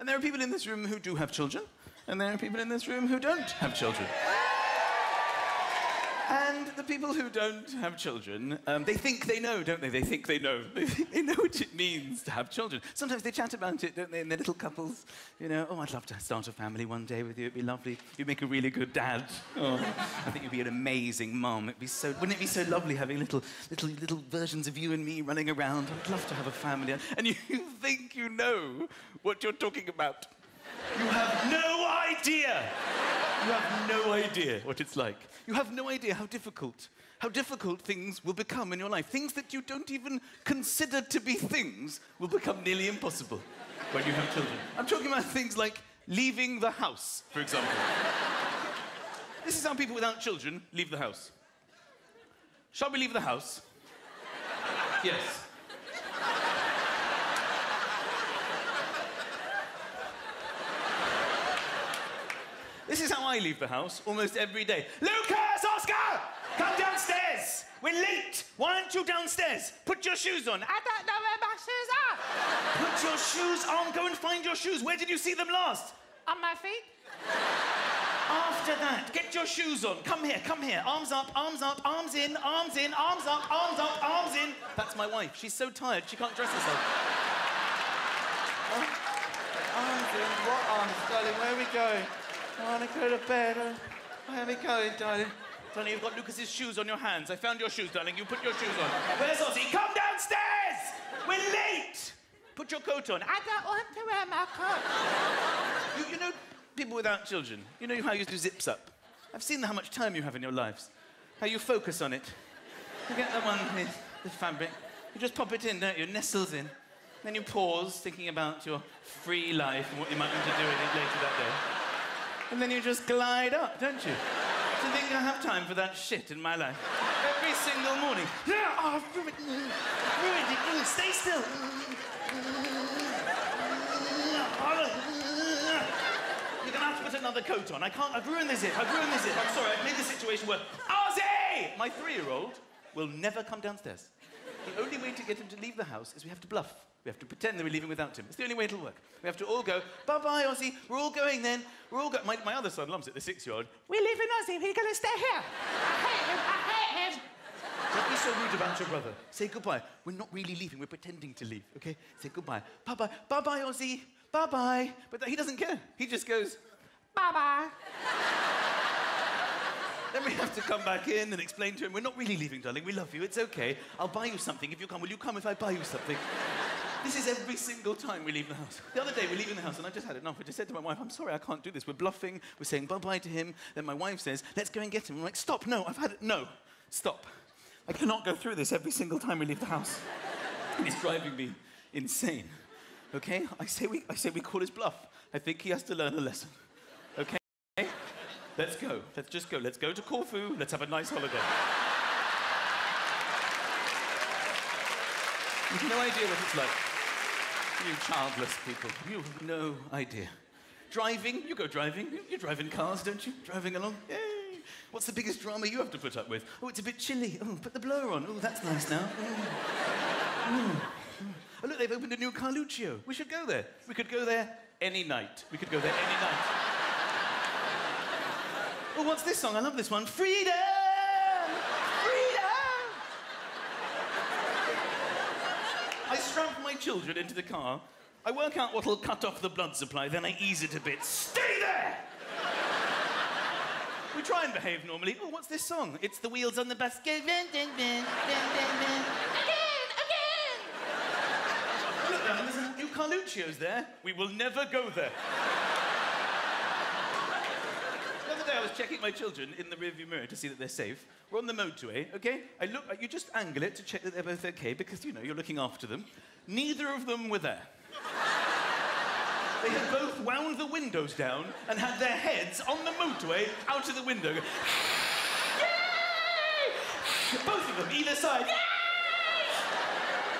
And there are people in this room who do have children, and there are people in this room who don't have children. The people who don't have children, um, they think they know, don't they? They think they know. They know what it means to have children. Sometimes they chat about it, don't they, in their little couples? You know, oh, I'd love to start a family one day with you. It'd be lovely. You'd make a really good dad. Oh, I think you'd be an amazing mom. It'd be so, wouldn't it be so lovely having little, little, little versions of you and me running around? I'd love to have a family. And you think you know what you're talking about. You have no. You have no idea what it's like. You have no idea how difficult, how difficult things will become in your life. Things that you don't even consider to be things will become nearly impossible when you have children. I'm talking about things like leaving the house, for example. this is how people without children leave the house. Shall we leave the house? yes. This is how I leave the house almost every day. Lucas, Oscar, come downstairs. We're late. Why aren't you downstairs? Put your shoes on. I don't know where my shoes are. Put your shoes on. Go and find your shoes. Where did you see them last? On my feet. After that, get your shoes on. Come here, come here. Arms up, arms up, arms in, arms in, arms up, arms up, arms in. That's my wife. She's so tired, she can't dress herself. Arms in, what arms, darling? Where are we going? I want to go to bed. Uh, Where are we going, darling? Darling, you've got Lucas's shoes on your hands. I found your shoes, darling. You put your shoes on. Where's Ozzy? Come downstairs! We're late! Put your coat on. I don't want to wear my coat. You, you know, people without children, you know how you do zips up? I've seen how much time you have in your lives. How you focus on it. You get the one with the fabric. You just pop it in, don't you? It nestles in. Then you pause, thinking about your free life and what you might want to do with it later that day. And then you just glide up, don't you? Do you think I have time for that shit in my life? Every single morning. Yeah, oh, I've ruined, ruined it. Mm, Stay still. You're gonna have to put another coat on. I can't. I've ruined this zip. I've ruined this zip. I'm sorry. I've made the situation worse. Ozzy! My three-year-old will never come downstairs. The only way to get him to leave the house is we have to bluff. We have to pretend that we're leaving without him. It's the only way it'll work. We have to all go, bye bye, Ozzy. We're all going then. We're all going. My, my other son loves it, the six year old. We're leaving Ozzy. We're going to stay here. I hate him. I hate him. Don't be so rude about your brother. Say goodbye. We're not really leaving, we're pretending to leave, okay? Say goodbye. Bye bye. Bye bye, Ozzy. Bye bye. But he doesn't care. He just goes, Bye bye. Then we have to come back in and explain to him, we're not really leaving, darling. We love you. It's okay. I'll buy you something if you come. Will you come if I buy you something? This is every single time we leave the house. The other day, we're leaving the house, and I just had enough. I just said to my wife, I'm sorry, I can't do this. We're bluffing. We're saying bye-bye to him. Then my wife says, let's go and get him. I'm like, stop. No, I've had it. No. Stop. I cannot go through this every single time we leave the house. it's driving me insane. Okay? I say we, I say we call his bluff. I think he has to learn a lesson. Okay? Let's go. Let's just go. Let's go to Corfu. Let's have a nice holiday. You've no idea what it's like. You childless people. You have no idea. Driving, you go driving. You, drive in cars, don't you? Driving along. Yay. What's the biggest drama you have to put up with? Oh, it's a bit chilly. Oh, put the blower on. Oh, that's nice now. Oh. Oh. Look, they've opened a new Carluccio. We should go there. We could go there any night. We could go there any night. Oh, what's this song? I love this one. Freedom! I strap my children into the car. I work out what'll cut off the blood supply, then I ease it a bit. Stay there! we try and behave normally. Oh, what's this song? It's the wheels on the bus go dun, dun, dun, dun, dun, dun. Again, again! Look, there's a new Carluccio's there. We will never go there. The other day I was checking my children in the rearview mirror to see that they're safe. We're on the motorway, okay? I look, you just angle it to check that they're both okay because, you know, you're looking after them. Neither of them were there. They had both wound the windows down and had their heads on the motorway out of the window. Yay! Both of them, either side. Yay!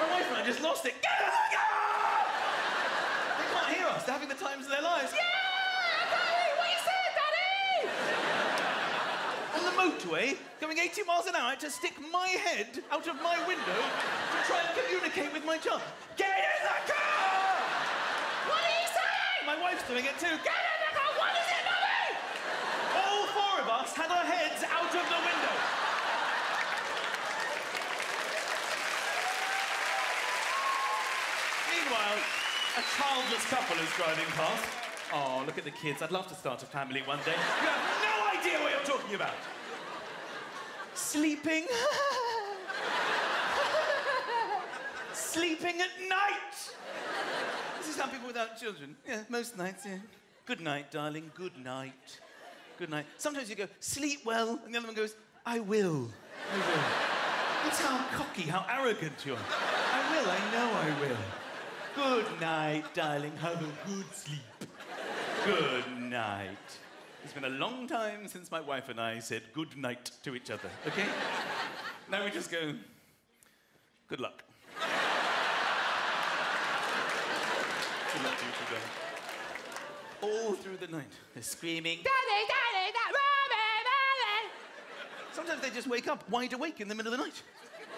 My wife and I just lost it. They can't hear us. They're having the times of their lives. What you said, Daddy? on the motorway, going 80 miles an hour to stick my head out of my window to try and communicate with my child. Get in the car! What are you saying? My wife's doing it too. Get in the car! What is it, Mummy? All four of us had our heads out of the window. Meanwhile, a childless couple is driving past. Oh, look at the kids. I'd love to start a family one day. You have no idea what you're talking about. Sleeping. Sleeping at night. This is how people without children. Yeah, most nights, yeah. Good night, darling. Good night. Good night. Sometimes you go, sleep well, and the other one goes, I will. I will. That's how cocky, how arrogant you are. I will, I know I will. Good night, darling. Have a good sleep. Good night. It's been a long time since my wife and I said good night to each other, okay? now we just go, good luck. good luck to you. All through the night, they're screaming. Daddy, daddy, daddy, mommy, mommy. Sometimes they just wake up wide awake in the middle of the night.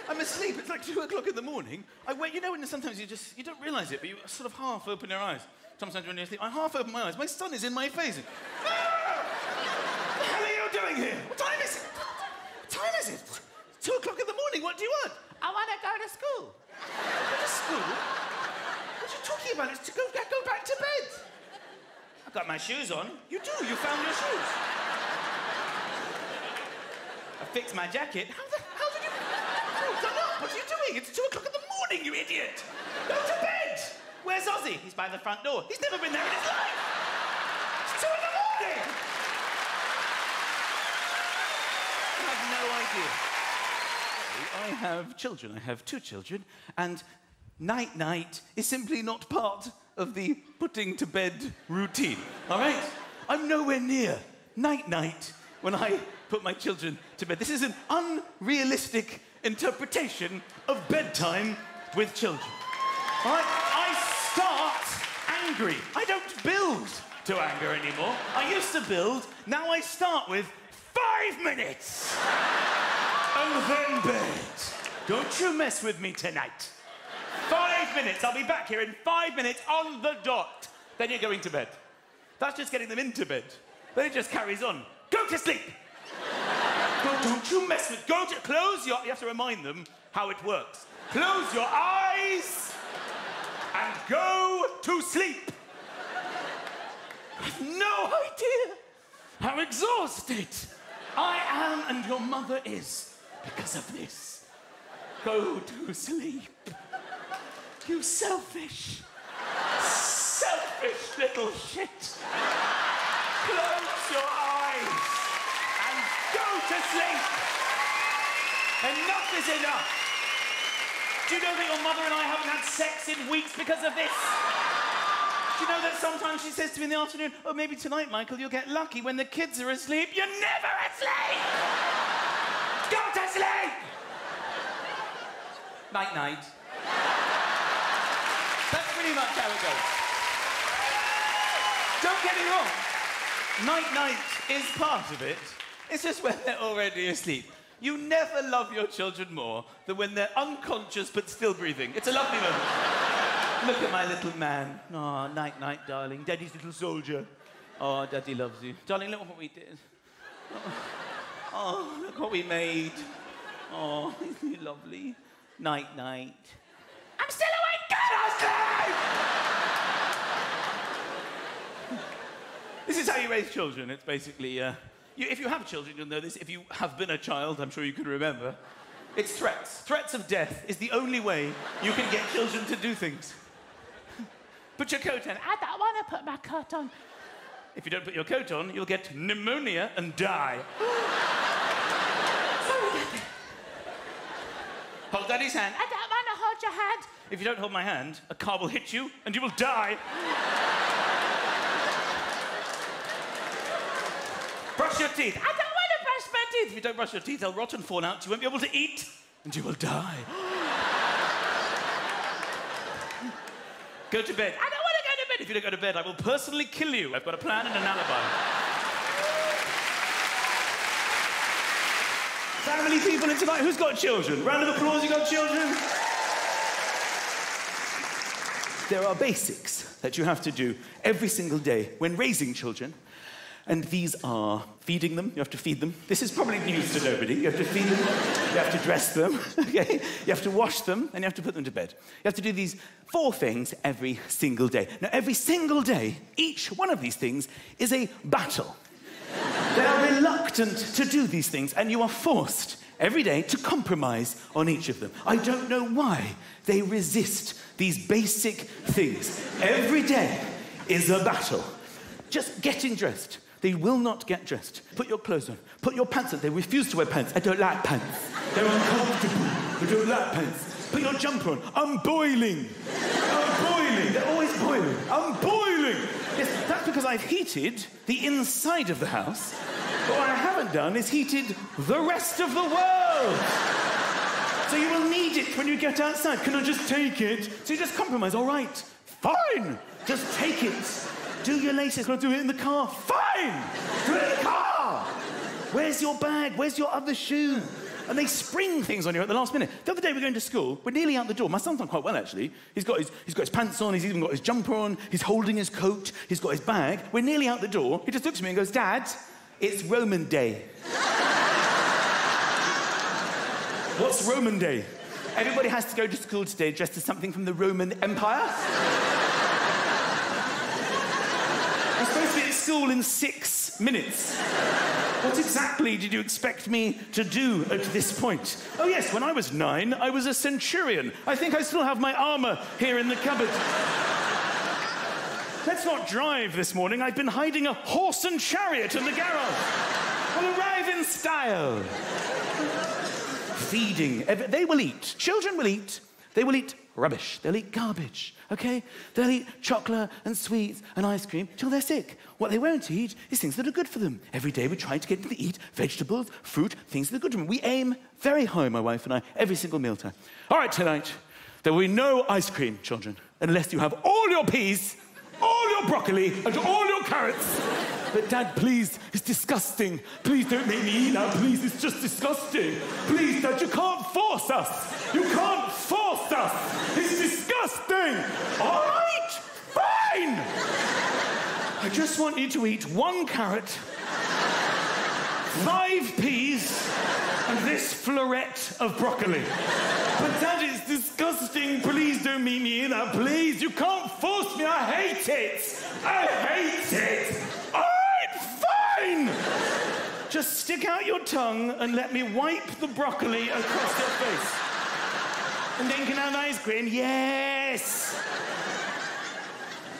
I'm asleep. It's like two o'clock in the morning. I wait. You know, when sometimes you just you don't realise it, but you sort of half open your eyes. Sometimes when you're asleep, I half open my eyes. My son is in my face. Ah! What the hell are you doing here? What time is it? What time is it? Two o'clock in the morning. What do you want? I want to go to school. Go to school? What are you talking about? It's to go, go back to bed. I've got my shoes on. You do. You found your shoes. I fixed my jacket. How the how did you? Oh, done up. What are you doing? It's two o'clock in the morning, you idiot. Go to bed. Where's Ozzy? He's by the front door. He's never been there in his life. It's two in the morning. You idea. I have children. I have two children, and night night is simply not part of the putting to bed routine. All right? I'm nowhere near night night when I put my children to bed. This is an unrealistic interpretation of bedtime with children. All right? I start angry. I don't build to anger anymore. I used to build, now I start with five minutes. Don't you mess with me tonight. Five minutes. I'll be back here in five minutes on the dot. Then you're going to bed. That's just getting them into bed. Then it just carries on. Go to sleep. Go, don't you mess with. Go to close your. You have to remind them how it works. Close your eyes and go to sleep. I have no idea how exhausted I am and your mother is because of this. Go to sleep. You selfish, selfish little shit. Close your eyes and go to sleep. Enough is enough. Do you know that your mother and I haven't had sex in weeks because of this? Do you know that sometimes she says to me in the afternoon, oh, maybe tonight, Michael, you'll get lucky when the kids are asleep. You're never asleep! Go to sleep! Night night. That's pretty much how it goes. Don't get me wrong. Night night is part of it. It's just when they're already asleep. You never love your children more than when they're unconscious but still breathing. It's a lovely moment. Look at my little man. Oh, night night, darling. Daddy's little soldier. Oh, Daddy loves you. Darling, look what we did. Oh, look what we made. Oh, isn't he lovely? Night night. I'm still awake. Go to sleep. This is how you raise children. It's basically, uh, you, if you have children, you'll know this. If you have been a child, I'm sure you can remember. It's threats. Threats of death is the only way you can get children to do things. Put your coat on. I don't want to put my coat on. If you don't put your coat on, you'll get pneumonia and die. Hold Daddy's hand. I don't want to hold your hand. If you don't hold my hand, a car will hit you and you will die. brush your teeth. I don't want to brush my teeth. If you don't brush your teeth, they'll rot and fall out. You won't be able to eat and you will die. go to bed. I don't want to go to bed. If you don't go to bed, I will personally kill you. I've got a plan and an alibi. Family people in tonight, who's got children? Round of applause, you got children? there are basics that you have to do every single day when raising children. And these are feeding them, you have to feed them. This is probably news to nobody. You have to feed them, you have to dress them, okay? You have to wash them, and you have to put them to bed. You have to do these four things every single day. Now, every single day, each one of these things is a battle. They are reluctant to do these things, and you are forced every day to compromise on each of them. I don't know why they resist these basic things. Every day is a battle. Just getting dressed. They will not get dressed. Put your clothes on. Put your pants on. They refuse to wear pants. I don't like pants. They're uncomfortable. I don't like pants. Put your jumper on. I'm boiling. I'm boiling. They're always boiling. I'm boiling. Because I've heated the inside of the house. What I haven't done is heated the rest of the world. So you will need it when you get outside. Can I just take it? So you just compromise. All right, fine. Just take it. Do your latest. Can I do it in the car? Fine. Do it in the car. Where's your bag? Where's your other shoe? And they spring things on you at the last minute. The other day we're going to school. We're nearly out the door. My son's done quite well actually. He's got his, he's got his pants on. He's even got his jumper on. He's holding his coat. He's got his bag. We're nearly out the door. He just looks at me and goes, "Dad, it's Roman Day." What's Roman Day? Everybody has to go to school today dressed as something from the Roman Empire. I'm supposed to be at school in six minutes. What exactly did you expect me to do at this point? Oh, yes, when I was nine, I was a centurion. I think I still have my armor here in the cupboard. Let's not drive this morning. I've been hiding a horse and chariot in the garage. We'll arrive in style feeding. They will eat. Children will eat. They will eat rubbish. They'll eat garbage, okay? They'll eat chocolate and sweets and ice cream till they're sick. What they won't eat is things that are good for them. Every day we try to get them to eat vegetables, fruit, things that are good for them. We aim very high, my wife and I, every single mealtime. All right, tonight, there will be no ice cream, children, unless you have all your peas, all your broccoli, and all your carrots. But Dad, please, it's disgusting. Please don't make me eat that. Please, it's just disgusting. Please, Dad, you can't force us. You can't force us. It's disgusting. All right, fine. I just want you to eat one carrot, five peas, and this floret of broccoli. But Dad, it's disgusting. Please don't make me eat that. Please, you can't force me. I hate it. I hate it. Just stick out your tongue and let me wipe the broccoli across your face. And then can I have ice cream? Yes.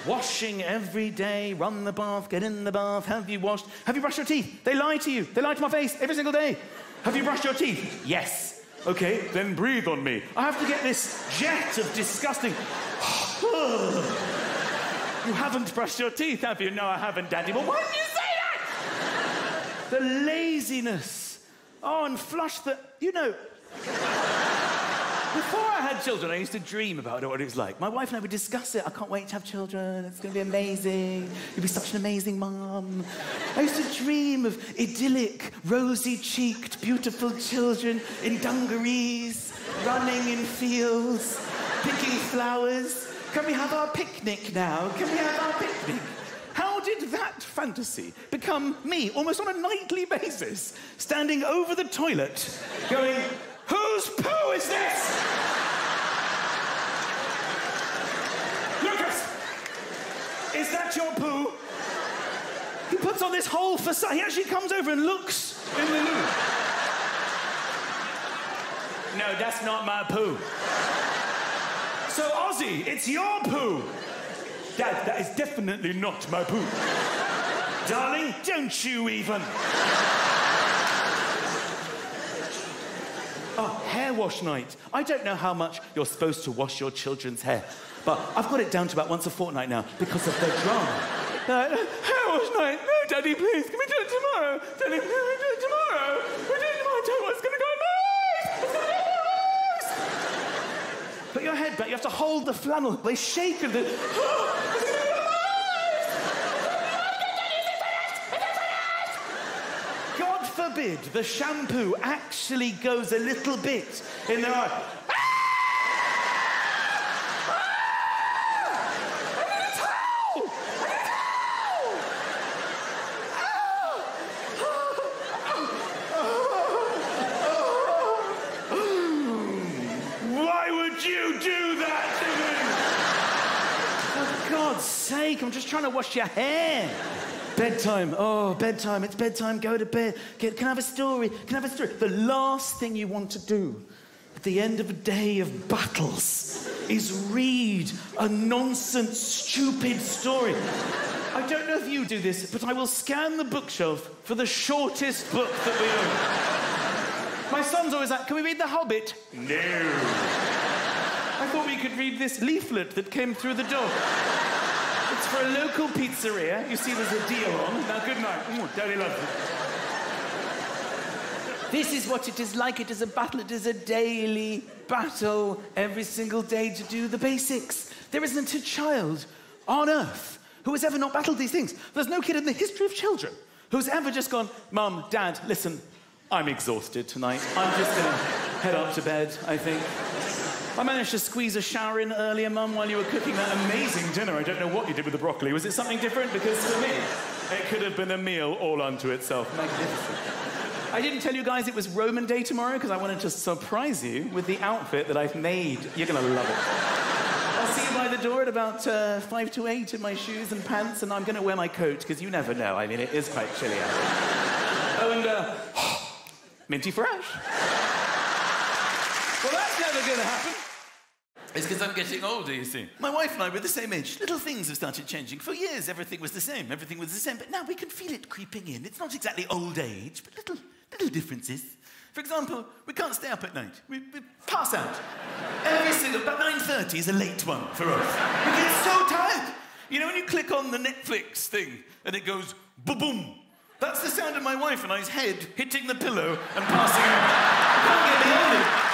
Washing every day, run the bath, get in the bath. Have you washed? Have you brushed your teeth? They lie to you. They lie to my face every single day. Have you brushed your teeth? Yes. Okay, then breathe on me. I have to get this jet of disgusting. you haven't brushed your teeth, have you? No, I haven't, Daddy. Well, why did you? The laziness. Oh, and flush the. You know. Before I had children, I used to dream about what it was like. My wife and I would discuss it. I can't wait to have children. It's going to be amazing. You'll be such an amazing mom. I used to dream of idyllic, rosy cheeked, beautiful children in dungarees, running in fields, picking flowers. Can we have our picnic now? Can we have our picnic? How did that fantasy become me almost on a nightly basis, standing over the toilet, going, Whose poo is this? Lucas! Is that your poo? He puts on this whole facade. He actually comes over and looks in the loo. No, that's not my poo. So, Ozzy, it's your poo. Dad, that is definitely not my poo. Darling, don't you even. Oh, hair wash night. I don't know how much you're supposed to wash your children's hair, but I've got it down to about once a fortnight now because of the drama. Uh, hair wash night. No, Daddy, please. Can we do it tomorrow? Daddy, can we do it tomorrow? We do it tomorrow. What's going to go in my eyes. It's going to go in my eyes. Put your head back. You have to hold the flannel. They shake and. rabid, the shampoo actually goes a little bit in their eye. sake, I'm just trying to wash your hair bedtime. Oh, bedtime. It's bedtime. Go to bed. Can, can I have a story? Can I have a story? The last thing you want to do at the end of a day of battles is read a nonsense, stupid story. I don't know if you do this, but I will scan the bookshelf for the shortest book that we own. My son's always like, Can we read The Hobbit? No. I thought we could read this leaflet that came through the door. It's for a local pizzeria. You see, there's a deal on. Now, good night. Mm, Daddy loves it. This is what it is like. It is a battle. It is a daily battle every single day to do the basics. There isn't a child on earth who has ever not battled these things. There's no kid in the history of children who's ever just gone, Mum, Dad, listen, I'm exhausted tonight. I'm just to head up to bed, I think. I managed to squeeze a shower in earlier, Mum, while you were cooking that amazing dinner. I don't know what you did with the broccoli. Was it something different? Because for me, it could have been a meal all unto itself. Magnificent. I didn't tell you guys it was Roman Day tomorrow because I wanted to surprise you with the outfit that I've made. You're going to love it. I'll see you by the door at about uh, five to eight in my shoes and pants, and I'm going to wear my coat because you never know. I mean, it is quite chilly out. oh, and uh, minty fresh. Never going to happen. It's because I'm getting older, you see. My wife and I were the same age. Little things have started changing. For years, everything was the same. Everything was the same. But now we can feel it creeping in. It's not exactly old age, but little, little differences. For example, we can't stay up at night. We, we pass out. Every single, about 9.30 is a late one for us. We get so tired. You know when you click on the Netflix thing and it goes boom? Boom. That's the sound of my wife and I's head hitting the pillow and passing out. I can't get beyond it.